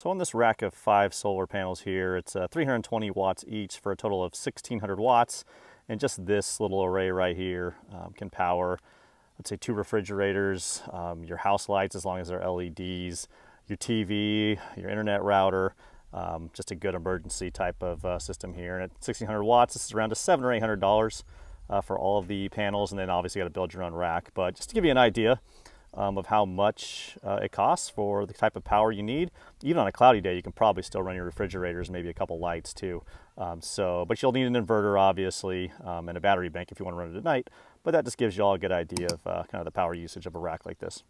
So on this rack of five solar panels here, it's uh, 320 watts each for a total of 1600 watts. And just this little array right here um, can power, let's say two refrigerators, um, your house lights as long as they're LEDs, your TV, your internet router, um, just a good emergency type of uh, system here. And at 1600 watts, this is around to seven or eight hundred dollars uh, for all of the panels, and then obviously you got to build your own rack. But just to give you an idea, um, of how much uh, it costs for the type of power you need. Even on a cloudy day, you can probably still run your refrigerators, maybe a couple lights too. Um, so, but you'll need an inverter, obviously, um, and a battery bank if you want to run it at night. But that just gives you all a good idea of uh, kind of the power usage of a rack like this.